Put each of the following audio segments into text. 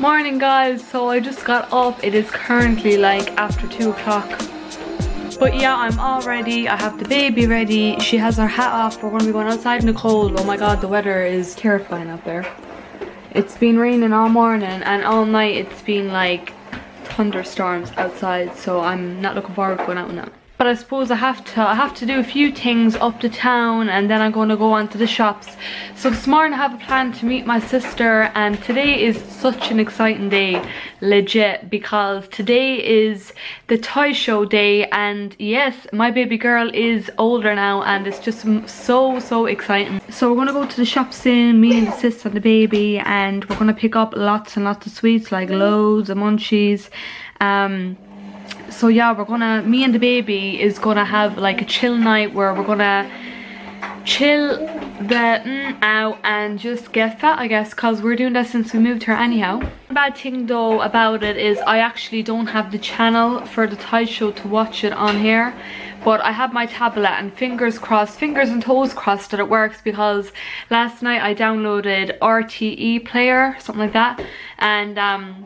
Morning guys, so I just got up. It is currently like after 2 o'clock. But yeah, I'm all ready. I have the baby ready. She has her hat off. We're to be going outside in the cold. Oh my god, the weather is terrifying out there. It's been raining all morning and all night it's been like thunderstorms outside. So I'm not looking forward to going out now but I suppose I have to I have to do a few things up the town and then I'm going to go on to the shops. So this morning I have a plan to meet my sister and today is such an exciting day legit because today is the toy show day and yes my baby girl is older now and it's just so so exciting. So we're gonna go to the shop soon me and the sis and the baby and we're gonna pick up lots and lots of sweets like loads of munchies. Um so yeah we're gonna me and the baby is gonna have like a chill night where we're gonna chill the mm, out and just get fat I guess because we're doing that since we moved here anyhow. The bad thing though about it is I actually don't have the channel for the Toy Show to watch it on here but I have my tablet and fingers crossed, fingers and toes crossed that it works because last night I downloaded RTE player, something like that and um,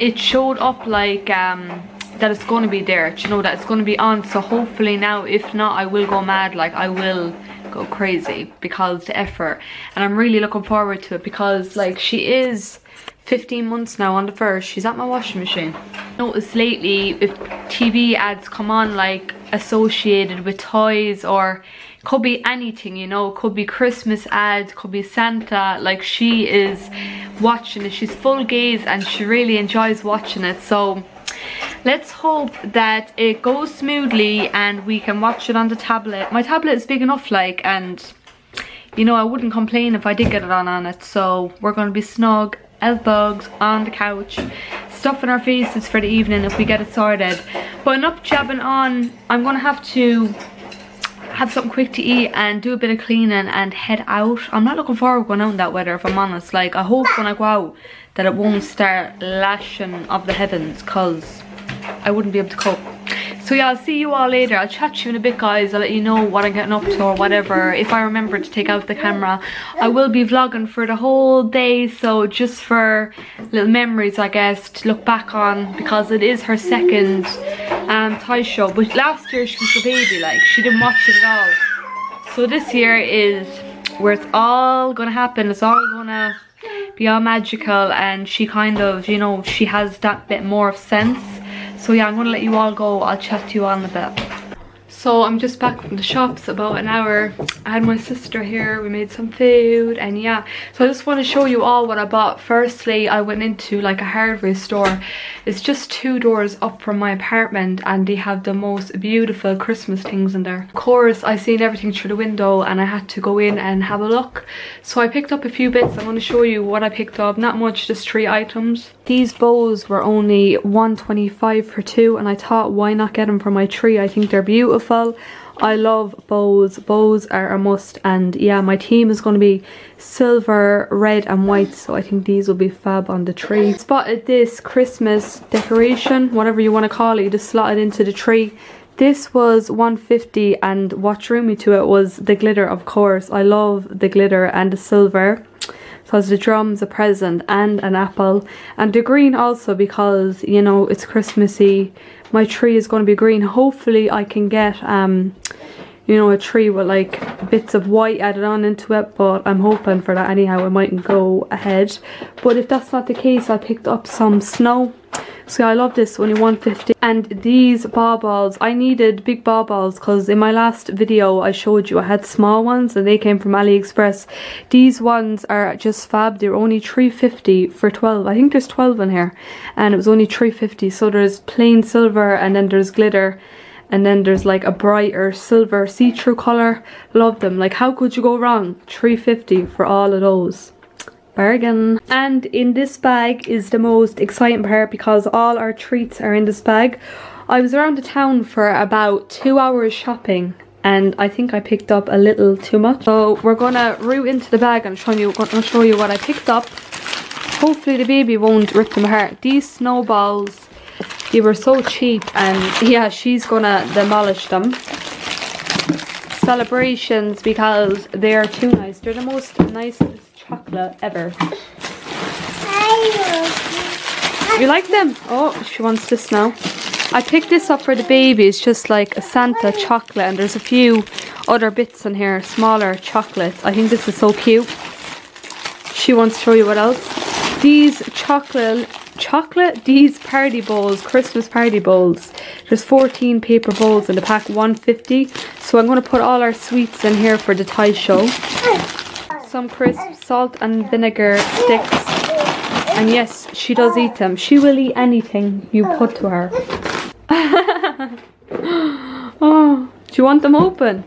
it showed up like um, that it's going to be there. You know that it's going to be on? So hopefully now if not I will go mad like I will go crazy because the effort. And I'm really looking forward to it because like she is 15 months now on the first. She's at my washing machine. Noticed lately if TV ads come on like associated with toys or could be anything you know? Could be Christmas ads could be Santa. Like she is watching it. She's full gaze and she really enjoys watching it. So let's hope that it goes smoothly and we can watch it on the tablet. My tablet is big enough like and you know I wouldn't complain if I did get it on on it. So we're gonna be snug as bugs on the couch stuffing our faces for the evening if we get it sorted. But enough jabbing on. I'm gonna have to have something quick to eat and do a bit of cleaning and head out. I'm not looking forward to going out in that weather if I'm honest. Like I hope when I go out that it won't start lashing of the heavens because I wouldn't be able to cope. So yeah, I'll see you all later. I'll chat to you in a bit, guys. I'll let you know what I'm getting up to or whatever. If I remember to take out the camera. I will be vlogging for the whole day. So just for little memories, I guess, to look back on. Because it is her second um, Toy show. But last year she was a baby, like. She didn't watch it at all. So this year is where it's all gonna happen. It's all gonna be all magical. And she kind of, you know, she has that bit more of sense so yeah, I'm gonna let you all go. I'll chat to you all in a bit. So I'm just back from the shops about an hour. I had my sister here, we made some food and yeah. So I just want to show you all what I bought. Firstly, I went into like a hardware store. It's just two doors up from my apartment and they have the most beautiful Christmas things in there. Of course, I seen everything through the window and I had to go in and have a look. So I picked up a few bits. I'm going to show you what I picked up. Not much, just three items. These bows were only 125 for two and I thought why not get them for my tree. I think they're beautiful. I love bows. Bows are a must and yeah my team is going to be silver, red and white so I think these will be fab on the tree. Spotted this Christmas decoration, whatever you want to call it, you just slot it into the tree. This was 150 and what drew me to it was the glitter of course. I love the glitter and the silver. So the drums, a present and an apple. And the green also because, you know, it's Christmassy. My tree is going to be green. Hopefully I can get, um, you know, a tree with like bits of white added on into it. But I'm hoping for that anyhow. I mightn't go ahead. But if that's not the case, I picked up some snow so I love this, only 150 And these baubles, I needed big baubles because in my last video I showed you I had small ones and they came from AliExpress. These ones are just fab, they're only 350 for 12. I think there's 12 in here and it was only 350 So there's plain silver and then there's glitter and then there's like a brighter silver see-through colour. Love them. Like how could you go wrong? 350 for all of those bargain. And in this bag is the most exciting part because all our treats are in this bag. I was around the town for about two hours shopping and I think I picked up a little too much. So we're gonna root into the bag and show you, gonna show you what I picked up. Hopefully the baby won't rip them apart. These snowballs, they were so cheap and yeah, she's gonna demolish them. Celebrations because they are too nice. They're the most nicest chocolate ever. You like them? Oh, she wants this now. I picked this up for the baby. It's just like a Santa chocolate and there's a few other bits in here, smaller chocolates. I think this is so cute. She wants to show you what else. These chocolate, chocolate, these party bowls, Christmas party bowls. There's 14 paper bowls in the pack, 150. So I'm going to put all our sweets in here for the Toy show. Some crisp salt and vinegar sticks. And yes, she does eat them. She will eat anything you put to her. oh, do you want them open?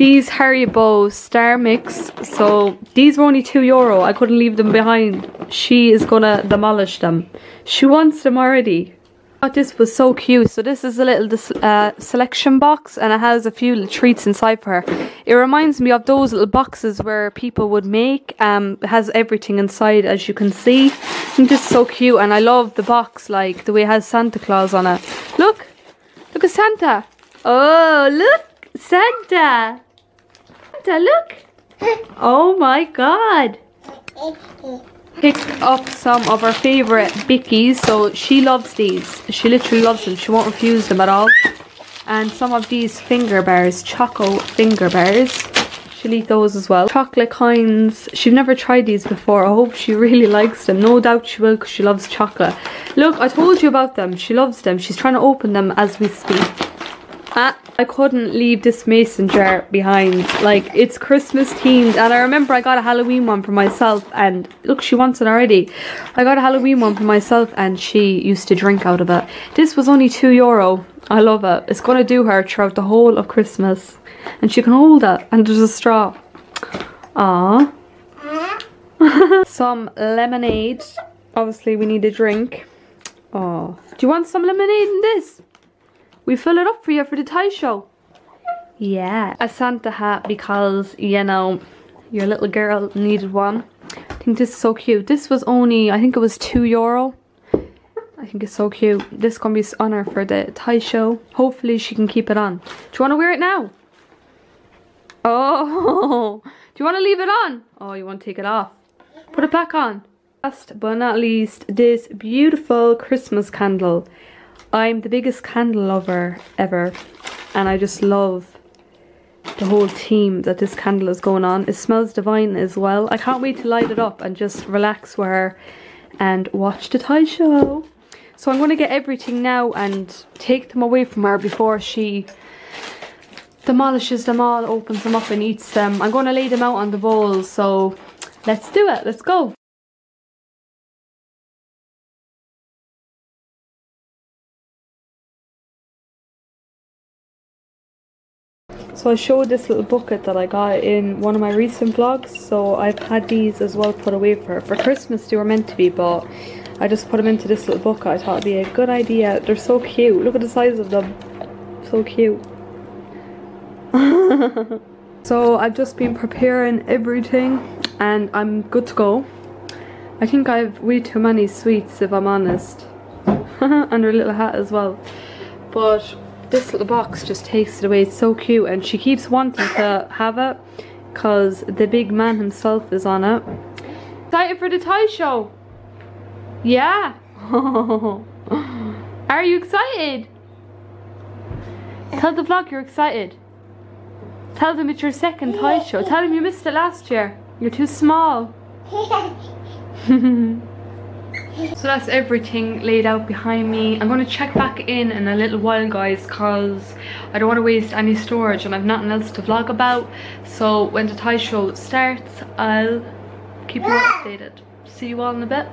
These Haribo Star Mix. So these were only two euro. I couldn't leave them behind. She is gonna demolish them. She wants them already. I thought this was so cute. So this is a little uh, selection box and it has a few treats inside for her. It reminds me of those little boxes where people would make. Um, it has everything inside as you can see. I just so cute and I love the box like the way it has Santa Claus on it. Look! Look at Santa! Oh, look! Santa! Santa, look! Oh my god! Picked up some of her favourite Bickies, so she loves these. She literally loves them, she won't refuse them at all. And some of these finger bars, Choco finger bars. She'll eat those as well. Chocolate kinds. She's never tried these before. I hope she really likes them. No doubt she will because she loves chocolate. Look, I told you about them. She loves them. She's trying to open them as we speak. I couldn't leave this mason jar behind. Like, it's Christmas themed. And I remember I got a Halloween one for myself. And look, she wants it already. I got a Halloween one for myself and she used to drink out of it. This was only two euro. I love it. It's going to do her throughout the whole of Christmas. And she can hold it. And there's a straw. Ah. some lemonade. Obviously, we need a drink. Oh. Do you want some lemonade in this? We fill it up for you for the Toy show. Yeah. A Santa hat because, you know, your little girl needed one. I think this is so cute. This was only, I think it was two euro. I think it's so cute. This to be on her for the Toy show. Hopefully she can keep it on. Do you want to wear it now? Oh, do you want to leave it on? Oh, you want to take it off. Put it back on. Last but not least, this beautiful Christmas candle. I'm the biggest candle lover ever and I just love the whole theme that this candle is going on. It smells divine as well. I can't wait to light it up and just relax with her and watch the Toy show. So I'm going to get everything now and take them away from her before she demolishes them all, opens them up and eats them. I'm going to lay them out on the bowls so let's do it. Let's go. So I showed this little bucket that I got in one of my recent vlogs. So I've had these as well put away for For Christmas they were meant to be, but I just put them into this little bucket. I thought it'd be a good idea. They're so cute. Look at the size of them. So cute. so I've just been preparing everything and I'm good to go. I think I've way too many sweets if I'm honest. and her little hat as well. But this little box just takes it away. It's so cute and she keeps wanting to have it because the big man himself is on it. Excited for the toy show? Yeah. Are you excited? Tell the vlog you're excited. Tell them it's your second toy show. Tell them you missed it last year. You're too small. So that's everything laid out behind me. I'm going to check back in in a little while guys because I don't want to waste any storage and I've nothing else to vlog about. So when the Toy show starts, I'll keep you updated. See you all in a bit.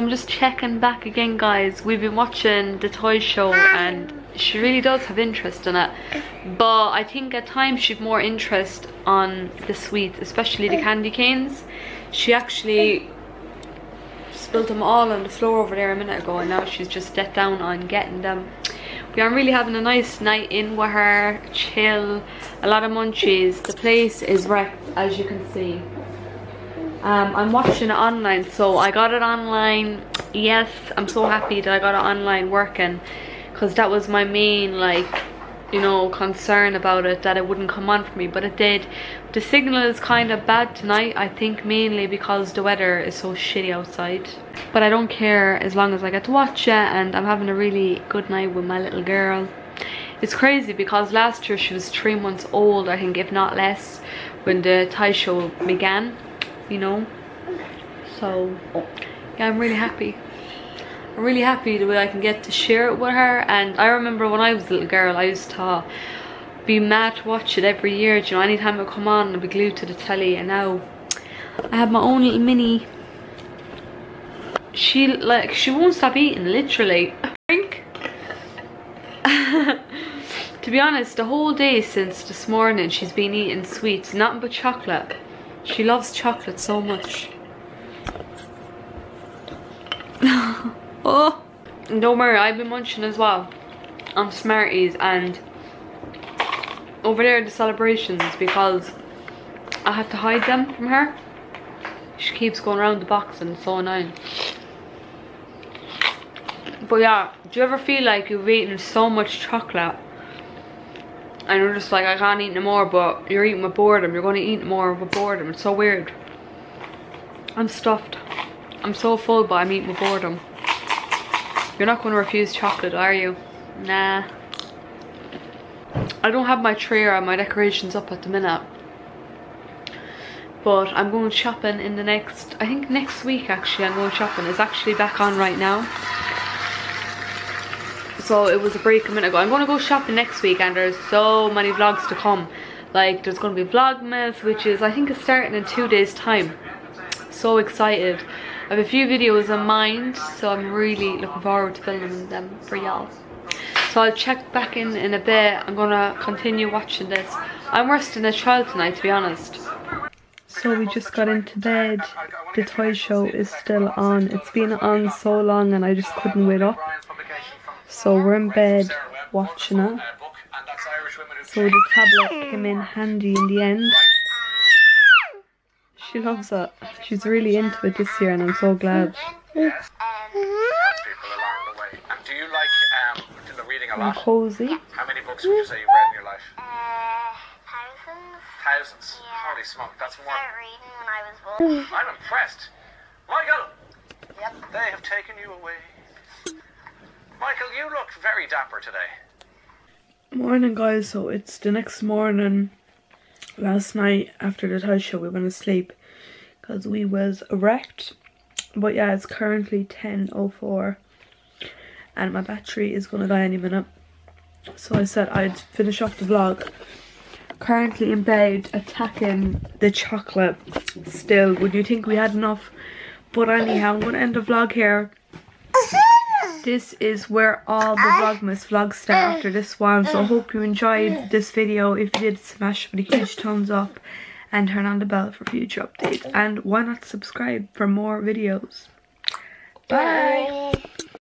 I'm just checking back again guys. We've been watching the toy show and she really does have interest in it. But I think at times she's more interest on the sweets, especially the candy canes. She actually spilled them all on the floor over there a minute ago and now she's just let down on getting them. We are really having a nice night in with her, chill, a lot of munchies. The place is wrecked as you can see. Um, I'm watching it online, so I got it online. Yes, I'm so happy that I got it online working because that was my main, like, you know, concern about it, that it wouldn't come on for me, but it did. The signal is kind of bad tonight, I think mainly because the weather is so shitty outside. But I don't care as long as I get to watch it and I'm having a really good night with my little girl. It's crazy because last year she was three months old, I think, if not less, when the Toy show began you know? So yeah i'm really happy. I'm really happy the way i can get to share it with her. And i remember when i was a little girl i used to be mad to watch it every year. You know anytime it come on i'd be glued to the telly. And now i have my own little mini. She like she won't stop eating literally. Drink. To be honest the whole day since this morning she's been eating sweets nothing but chocolate she loves chocolate so much. oh, and don't worry, I've been munching as well on Smarties and over there the celebrations because I have to hide them from her. She keeps going around the box and it's so annoying. But yeah, do you ever feel like you've eaten so much chocolate and you're just like, I can't eat no more, but you're eating with boredom. You're going to eat more with boredom. It's so weird. I'm stuffed. I'm so full, but I'm eating with boredom. You're not going to refuse chocolate, are you? Nah. I don't have my tree or my decorations up at the minute. But I'm going shopping in the next, I think next week actually I'm going shopping. It's actually back on right now so it was a break a minute ago. I'm going to go shopping next week and there's so many vlogs to come. Like there's going to be Vlogmas which is I think it's starting in two days time. So excited. I have a few videos in mind so I'm really looking forward to filming them for y'all. So I'll check back in in a bit. I'm going to continue watching this. I'm worse than a child tonight to be honest. So we just got into bed. The toy show is still on. It's been on so long and I just couldn't wait up. So we're in bed watching it. So the tablet came in handy in the end. She loves it. She's really into it this year and I'm so glad. And cozy. How many books would you say you've read in your life? Uh, thousands. Thousands? Yeah. Holy smoke, that's more. Started reading when I was born. I'm impressed. Michael! Yep. They have taken you away. Michael, you look very dapper today. Morning guys, so it's the next morning. Last night after the Toy show we went to sleep because we was wrecked. But yeah, it's currently 10.04 and my battery is going to die any minute. So I said I'd finish off the vlog. Currently in bed attacking the chocolate still. Would you think we had enough? But anyhow, I'm going to end the vlog here this is where all the Vlogmas vlogs start after uh, this one. So I uh, hope you enjoyed this video. If you did, smash with huge thumbs up and turn on the bell for future updates. And why not subscribe for more videos. Bye.